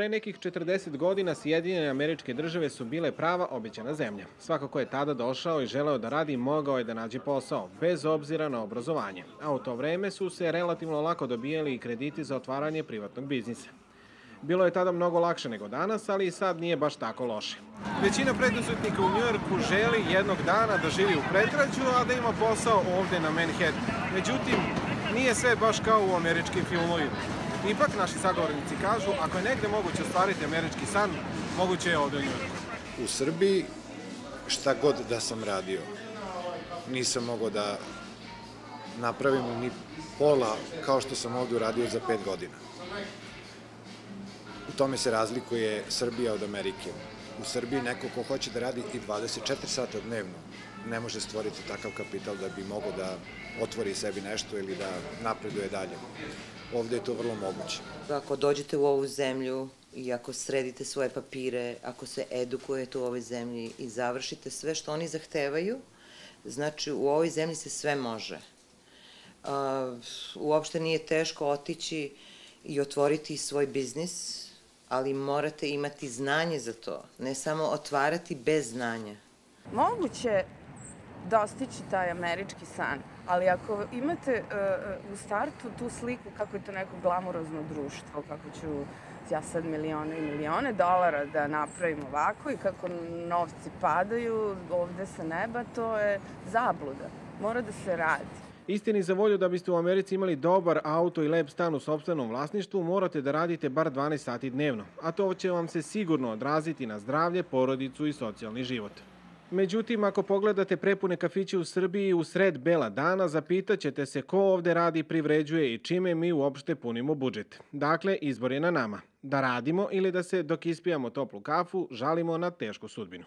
Pre nekih 40 godina Sjedinjene američke države su bile prava obećana zemlja. Svako ko je tada došao i želeo da radi, mogao je da nađe posao, bez obzira na obrazovanje. A u to vreme su se relativno lako dobijali i krediti za otvaranje privatnog biznisa. Bilo je tada mnogo lakše nego danas, ali i sad nije baš tako loše. Većina preduzetnika u Njujorku želi jednog dana da živi u predgrađu, a da ima posao ovde na Manhattanu. Međutim, nije sve baš kao u američkim filmovima. Ipak naši sagovornici kažu, ako je negde moguće ostvariti američki san, moguće je ovde u Njujorku. U Srbiji šta god da sam radio, nisam mogao da napravim ni pola kao što sam ovde uradio za pet godina. U tome se razlikuje Srbija od Amerike. U Srbiji neko ko hoće da radi i 24 sata dnevno ne može stvoriti takav kapital da bi mogao da otvori sebi nešto ili da napreduje dalje. Ovde je to vrlo moguće. Ako dođete u ovu zemlju i ako sredite svoje papire, ako se edukujete u ovoj zemlji i završite sve što oni zahtevaju, znači u ovoj zemlji se sve može. Uh, uopšte nije teško otići i otvoriti svoj biznis, ali morate imati znanje za to, ne samo otvarati bez znanja. Moguće dostići taj američki san, ali ako imate uh, u startu tu sliku kako je to neko glamurozno društvo, kako ću ja sad milione i milione dolara da napravim ovako i kako novci padaju ovde sa neba, to je zabluda. Mora da se radi. Istini za volju da biste u Americi imali dobar auto i lep stan u sobstvenom vlasništvu, morate da radite bar 12 sati dnevno, a to će vam se sigurno odraziti na zdravlje, porodicu i socijalni život. Međutim, ako pogledate prepune kafiće u Srbiji u sred bela dana, zapitaćete se ko ovde radi, privređuje i čime mi uopšte punimo budžet. Dakle, izbor je na nama. Da radimo ili da se, dok ispijamo toplu kafu, žalimo na tešku sudbinu.